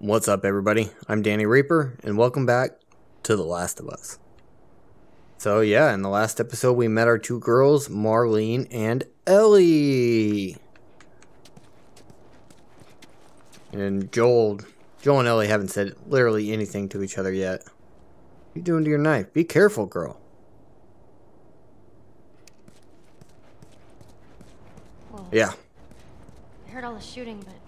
What's up, everybody? I'm Danny Reaper, and welcome back to The Last of Us. So, yeah, in the last episode, we met our two girls, Marlene and Ellie. And Joel, Joel and Ellie haven't said literally anything to each other yet. What are you doing to your knife? Be careful, girl. Whoa. Yeah, I heard all the shooting, but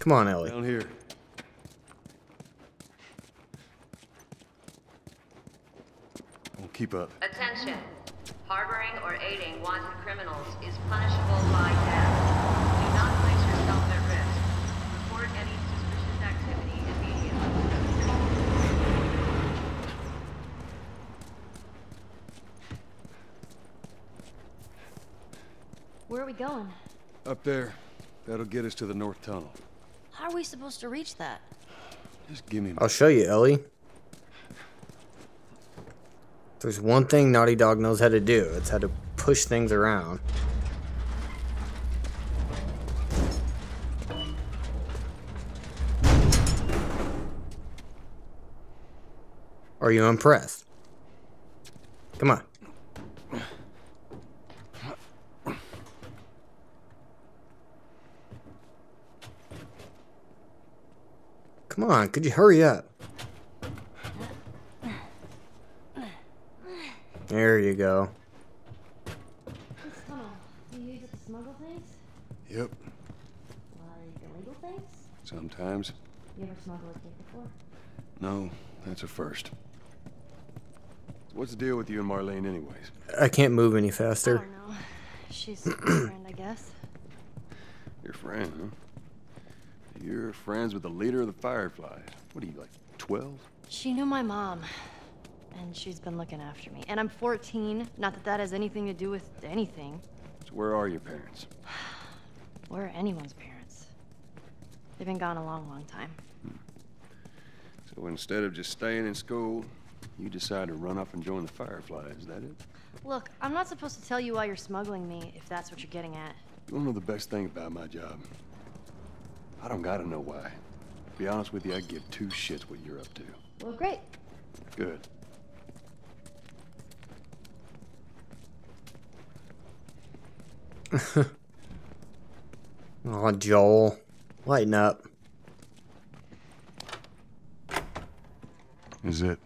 Come on, Ellie. Down here. Won't keep up. Attention. Harboring or aiding wanted criminals is punishable by death. Do not place yourself at risk. Report any suspicious activity immediately. Where are we going? Up there. That'll get us to the north tunnel. How are we supposed to reach that? Just give me. I'll show you, Ellie. There's one thing Naughty Dog knows how to do. It's how to push things around. Are you impressed? Come on. Come on, could you hurry up? There you go. This tunnel. Do you use it to smuggle things? Yep. Like illegal things? Sometimes. You ever smuggled a kid before? No, that's a first. What's the deal with you and Marlene, anyways? I can't move any I faster. don't know. She's a friend, I guess. Your friend, huh? You're friends with the leader of the Fireflies. What are you, like, 12? She knew my mom, and she's been looking after me. And I'm 14. Not that that has anything to do with anything. So where are your parents? Or anyone's parents. They've been gone a long, long time. Hmm. So instead of just staying in school, you decide to run off and join the Fireflies, is that it? Look, I'm not supposed to tell you why you're smuggling me, if that's what you're getting at. You wanna know the best thing about my job? I don't gotta know why. To be honest with you, I give two shits what you're up to. Well, great. Good. Oh, Joel. Lighten up. Is it?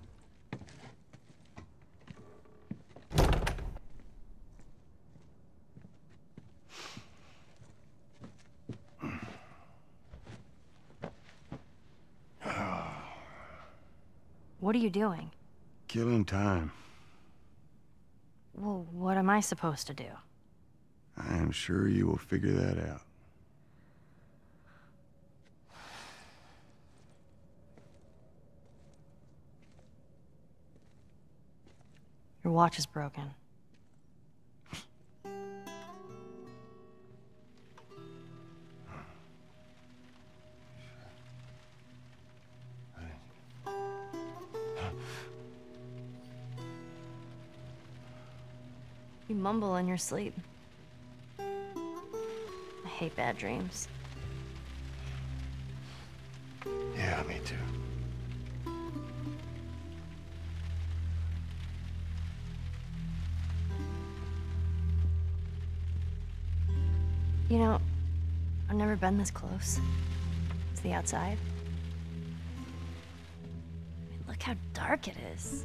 Doing? Killing time. Well, what am I supposed to do? I am sure you will figure that out. Your watch is broken. Mumble in your sleep. I hate bad dreams. Yeah, me too. You know, I've never been this close to the outside. I mean, look how dark it is.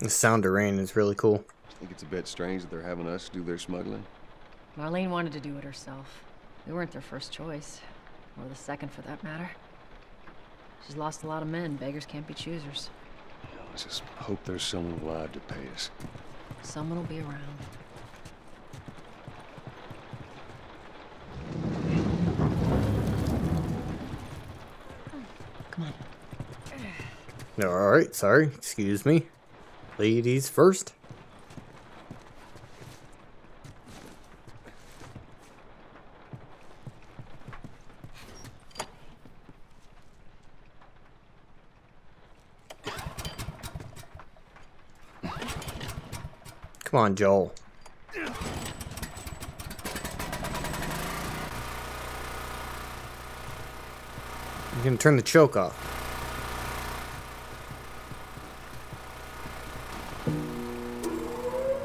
The sound of rain is really cool. I think it's a bit strange that they're having us do their smuggling? Marlene wanted to do it herself. We weren't their first choice. Or the second, for that matter. She's lost a lot of men. Beggars can't be choosers. Let's just hope there's someone alive to pay us. Someone will be around. Come on. All right, sorry. Excuse me. Ladies first. Come on, Joel. You can turn the choke off.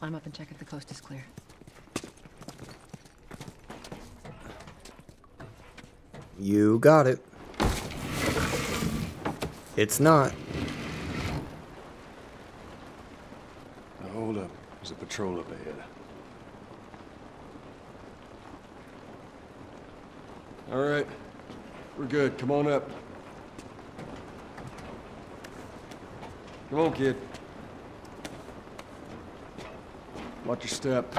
Climb up and check if the coast is clear. You got it. It's not. Now, hold up. There's a patrol up ahead. All right. We're good. Come on up. Come on, kid. Watch your step.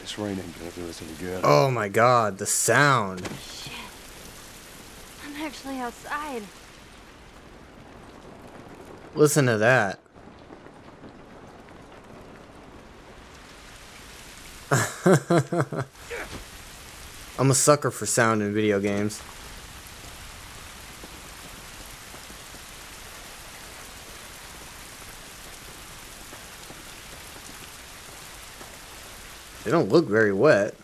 This rain ain't gonna do us any good. Oh my god, the sound. Shit. I'm actually outside. Listen to that. I'm a sucker for sound in video games. They don't look very wet.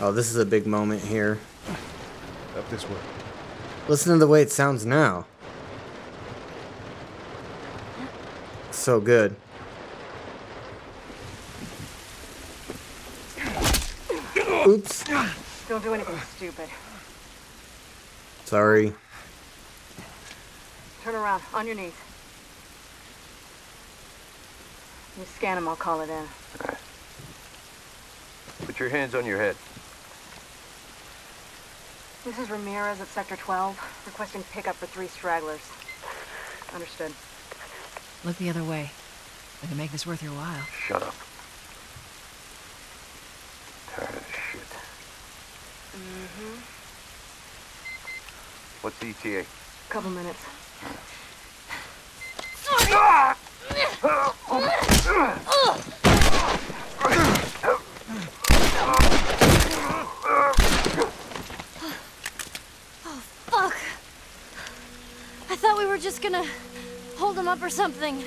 Oh, this is a big moment here. Up this way. Listen to the way it sounds now. So good. Oops. Don't do anything stupid. Sorry. Turn around, on your knees. You scan him, I'll call it in. Put your hands on your head. This is Ramirez at Sector 12, requesting pickup for three stragglers. Understood. Look the other way. I can make this worth your while. Shut up. Tired of this shit. Mm-hmm. What's the ETA? Couple minutes. Fuck! I thought we were just gonna hold him up or something.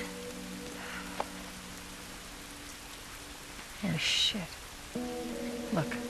Oh, shit. Look.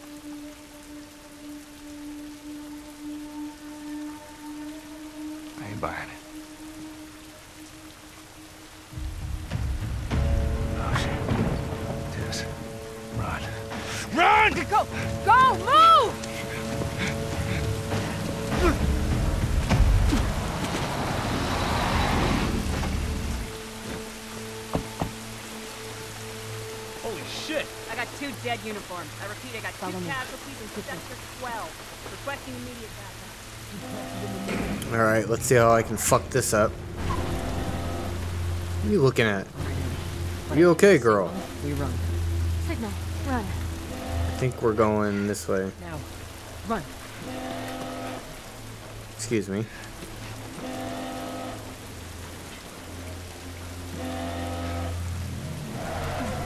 Buying it. Oh, shit. Tess. Run. Run! Go! Go! Move! Holy shit! I got two dead uniforms. I repeat, I got two casualties in Sector 12. Requesting immediate backup. Alright, let's see how I can fuck this up. What are you looking at? Are you okay, girl? We run. Signal. Run. I think we're going this way. Now, run. Excuse me.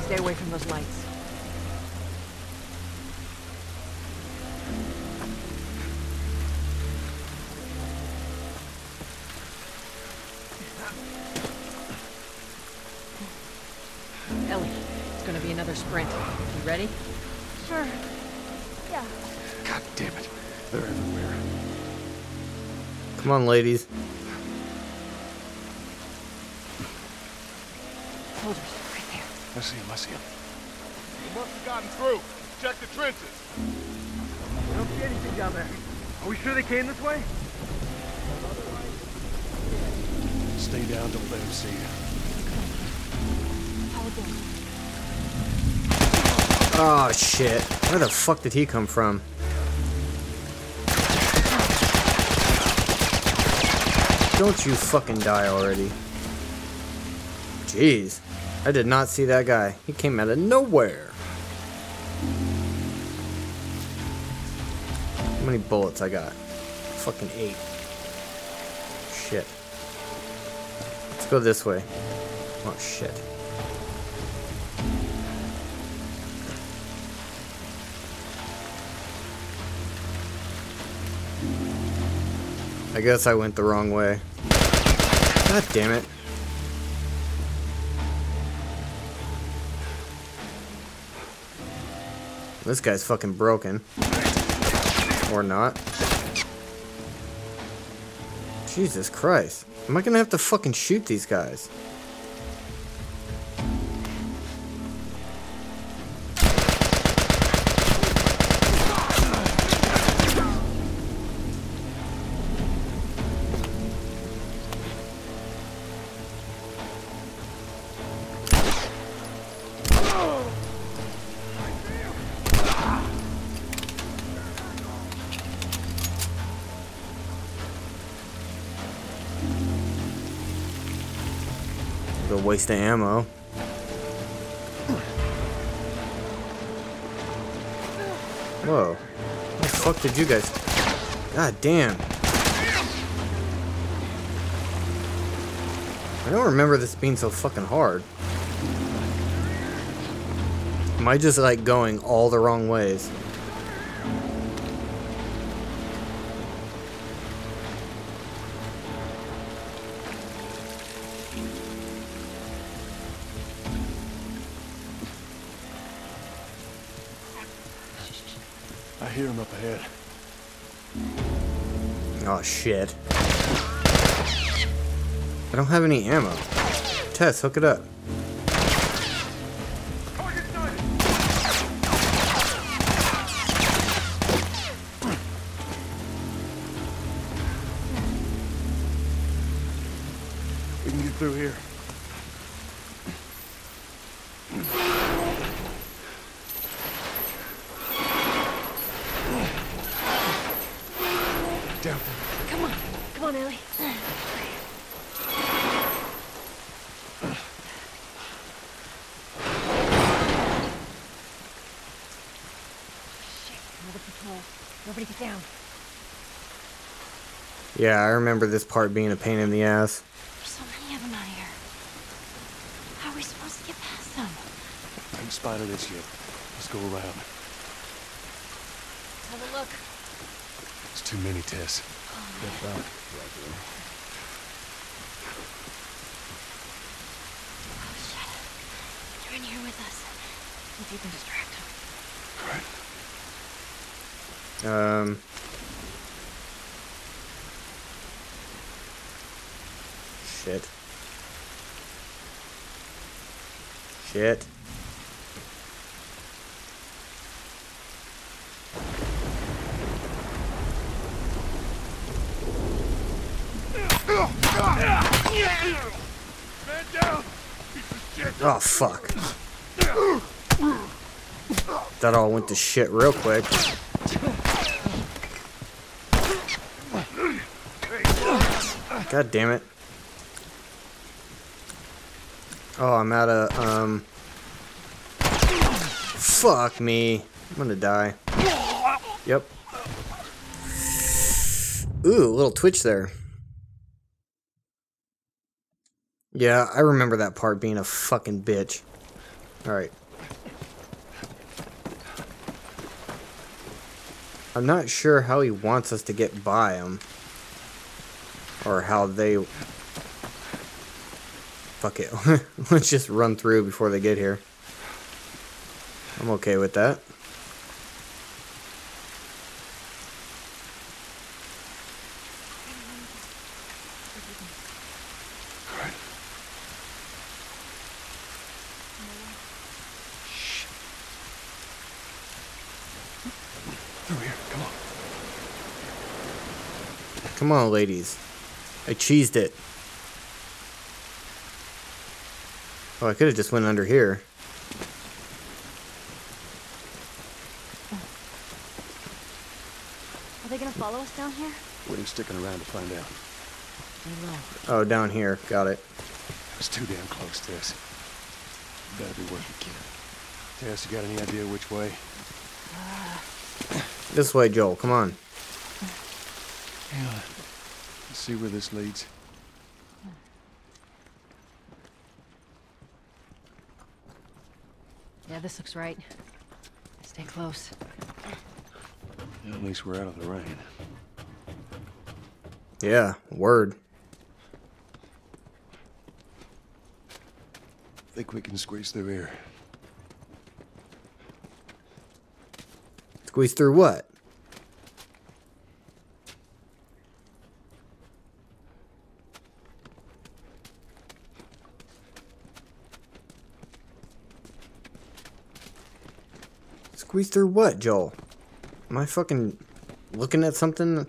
Stay away from those lights. Come on, ladies. Soldiers, right there. I see him, I see him. They must have gotten through. Check the trenches. I don't see anything down there. Are we sure they came this way? Stay down, don't let him see you. Oh shit. Where the fuck did he come from? Don't you fucking die already. Jeez. I did not see that guy. He came out of nowhere. How many bullets I got? Fucking eight. Shit. Let's go this way. Oh shit. I guess I went the wrong way. God damn it. This guy's fucking broken. Or not. Jesus Christ. Am I gonna have to fucking shoot these guys? The waste of ammo. Whoa. What the fuck did you guys... God damn. I don't remember this being so fucking hard. Am I just like going all the wrong ways? Shit. I don't have any ammo. Tess, hook it up. I remember this part being a pain in the ass. There's so many of them out here. How are we supposed to get past them? I ain't spotted this yet. Let's go around. Have a look. It's too many, Tess. Oh, shit. They're in here with us. If you can distract them. Um. Shit. Shit. Oh, fuck. That all went to shit real quick. God damn it. Oh, I'm out of, um... Fuck me. I'm gonna die. Yep. Ooh, a little twitch there. Yeah, I remember that part being a fucking bitch. Alright. I'm not sure how he wants us to get by him. Or how they... Fuck it. Let's just run through before they get here. I'm okay with that. Come on, ladies. I cheesed it. Oh, I could have just went under here. Are they gonna follow us down here? We ain't sticking around to find out. They will. Oh, down here. Got it. It's too damn close, Tess. Better be worth it, kid. Tess, you got any idea which way? This way, Joel. Come on. Yeah. Let's see where this leads. This looks right. Stay close. At least we're out of the rain. Yeah, word. Think we can squeeze through here. Squeeze through what? Squeeze through what, Joel? Am I fucking looking at something?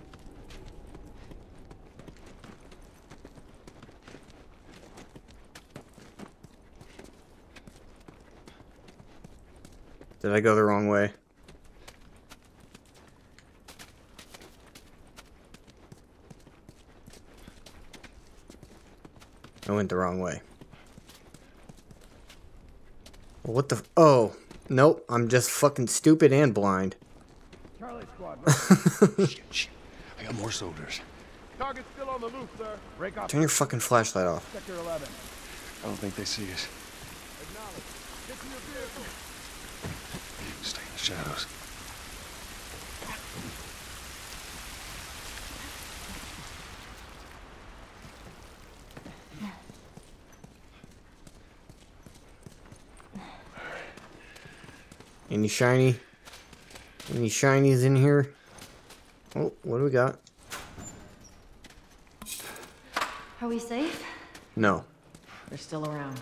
Did I go the wrong way? I went the wrong way. What the? Oh, nope. I'm just fucking stupid and blind. Charlie squad, shit, shit. I got more soldiers. Target's still on the loose, sir. Break off Turn your fucking flashlight off. sector 11. I don't think they see us. Acknowledge. Get to your vehicle. Stay in the shadows. Any shiny? Any shinies in here? Oh, what do we got? Are we safe? No. They're still around.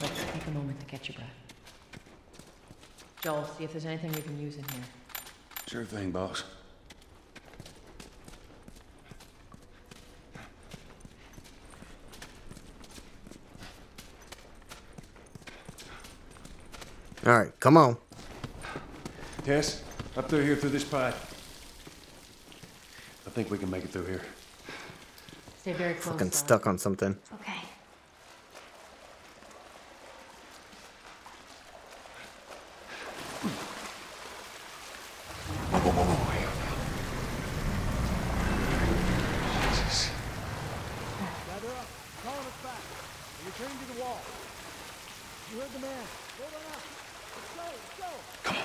Let's take a moment to catch your breath. Joel, see if there's anything we can use in here. Sure thing, boss. All right, come on. Tess, up through here through this pipe. I think we can make it through here. Stay very close. Fucking though. stuck on something. Okay. Jesus. Gather up. Calling us back. You're trained to the wall. You heard the man. Hold on up. Let's go. Let's go. Come on.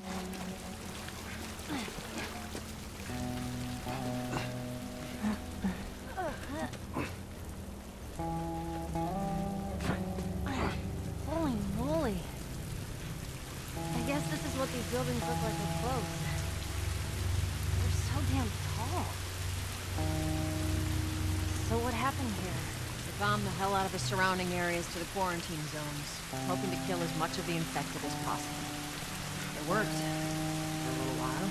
Bombed the hell out of the surrounding areas to the quarantine zones, hoping to kill as much of the infected as possible. It worked. For a little while.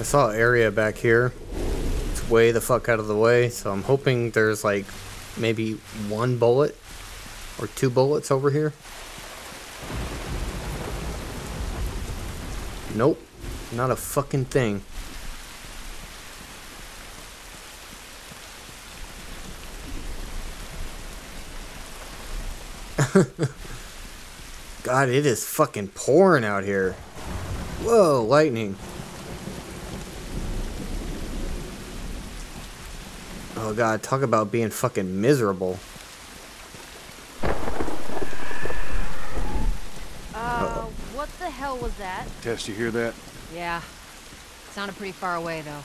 I saw an area back here. It's way the fuck out of the way, so I'm hoping there's like maybe one bullet or two bullets over here. Nope, not a fucking thing. God, it is fucking pouring out here. Whoa, lightning. Oh god, talk about being fucking miserable. Uh, what the hell was that? Tess, you hear that? Yeah. It Sounded pretty far away, though.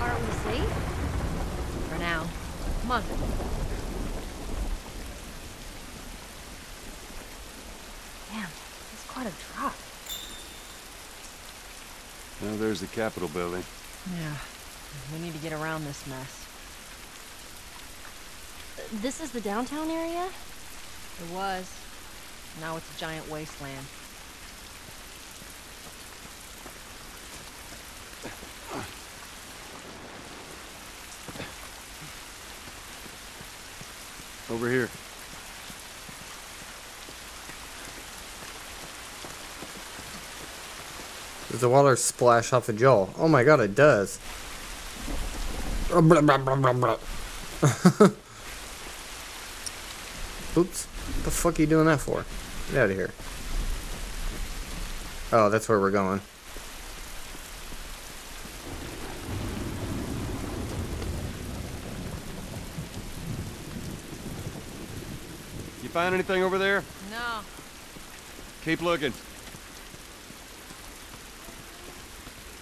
Are we safe? For now. Come on. Damn, that's quite a drop. Now there's the Capitol building. Yeah. We need to get around this mess. This is the downtown area? It was. Now it's a giant wasteland. Over here. Does the water splash off of Joel? Oh my god, it does. Oops. What the fuck are you doing that for? Get out of here. Oh, that's where we're going. You find anything over there? No. Keep looking.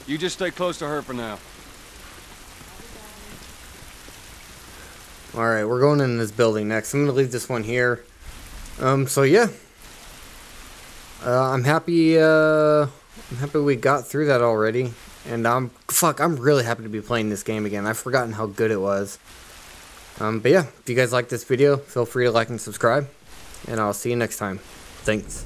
You just stay close to her for now. Alright, we're going in this building next. I'm gonna leave this one here. Um, so yeah. Uh, I'm happy, uh, I'm happy we got through that already. And I'm, fuck, I'm really happy to be playing this game again. I've forgotten how good it was. Um, but yeah, if you guys like this video, feel free to like and subscribe. And I'll see you next time. Thanks.